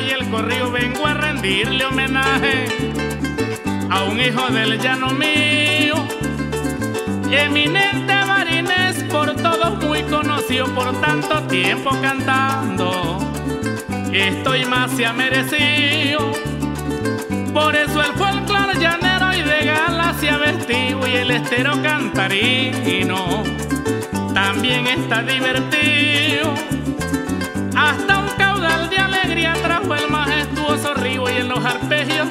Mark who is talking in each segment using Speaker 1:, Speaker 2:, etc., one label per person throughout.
Speaker 1: y el corrido vengo a rendirle homenaje a un hijo del llano mío, eminente marinés, por todos muy conocido por tanto tiempo cantando. Estoy más se ha merecido, por eso el folclor llanero y de gala se ha vestido y el estero cantarino también está divertido. Hasta un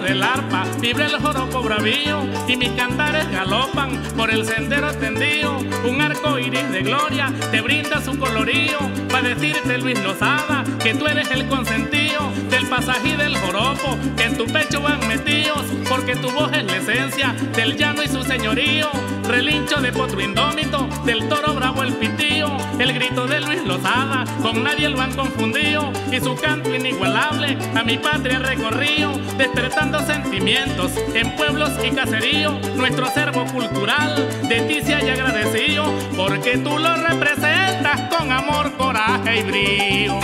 Speaker 1: del arpa vibra el joropo bravío y mis cantares galopan por el sendero tendido. Un arco iris de gloria te brinda su colorío para decirte Luis Lozada que tú eres el consentido del pasaje del joropo que en tu pecho van metidos porque tu voz es la esencia del llano y su señorío. Relincho de potro indómito, del con nadie lo han confundido y su canto inigualable a mi patria recorrido, despertando sentimientos en pueblos y caseríos. Nuestro acervo cultural de ti se haya agradecido porque tú lo representas con amor, coraje y brío.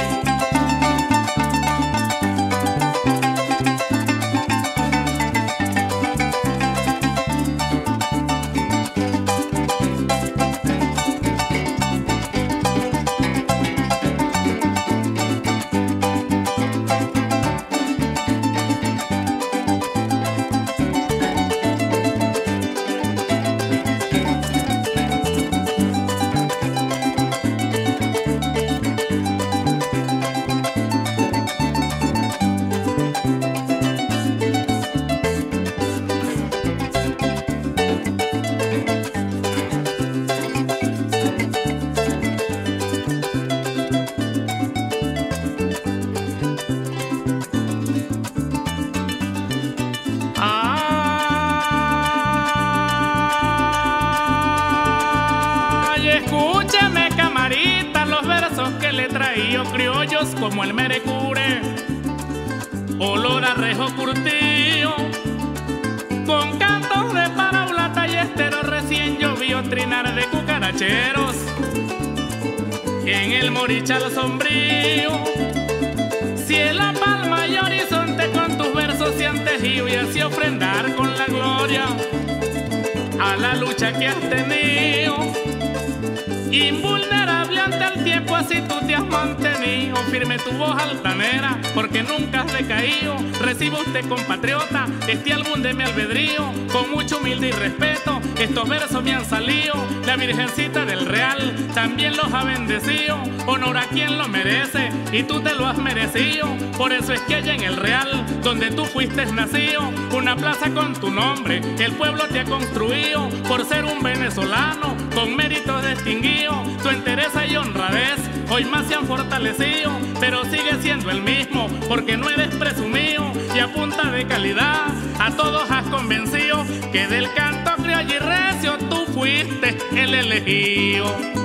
Speaker 1: Criollos como el merecure, olor a rejo curtido, con cantos de paraulata y estero recién llovió trinar de cucaracheros, en el morichal sombrío, cielo, palma y horizonte con tus versos se han tejido y así ofrendar con la gloria a la lucha que has tenido. Invulnerable mantenido. Firme tu voz altanera, porque nunca has decaído. Recibo usted, compatriota, este álbum de mi albedrío. Con mucho humilde y respeto, estos versos me han salido. La Virgencita del Real también los ha bendecido. Honor a quien lo merece, y tú te lo has merecido. Por eso es que allá en el Real, donde tú fuiste nacido, una plaza con tu nombre, el pueblo te ha construido. Por ser un venezolano, con méritos distinguidos, tu entereza y honradez hoy más se han fortalecido, pero sigue siendo el mismo, porque no eres presumido y a punta de calidad a todos has convencido que del canto criollo y recio tú fuiste el elegido.